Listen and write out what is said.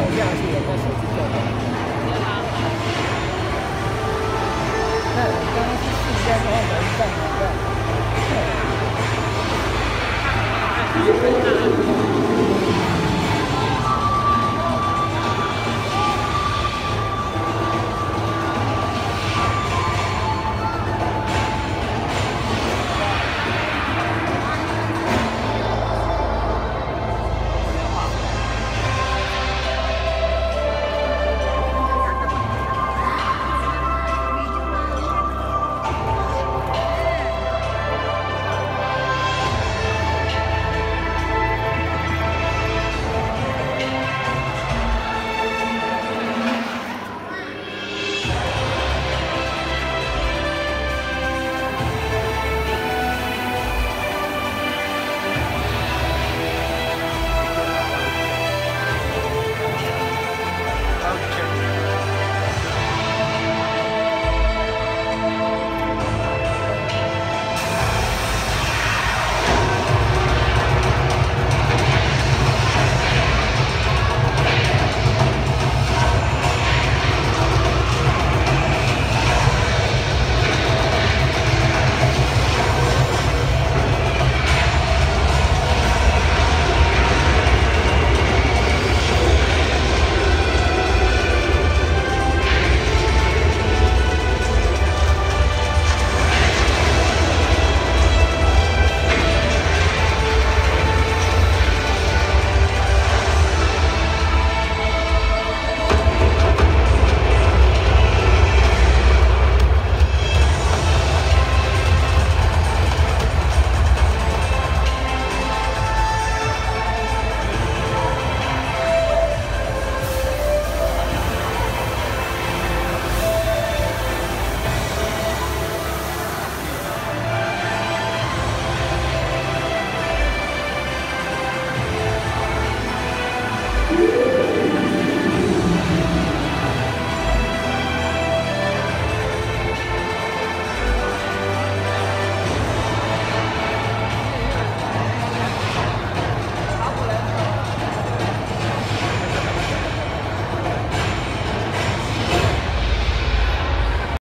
我下去，我在手机叫的。那刚刚去试机的时候，门上，对。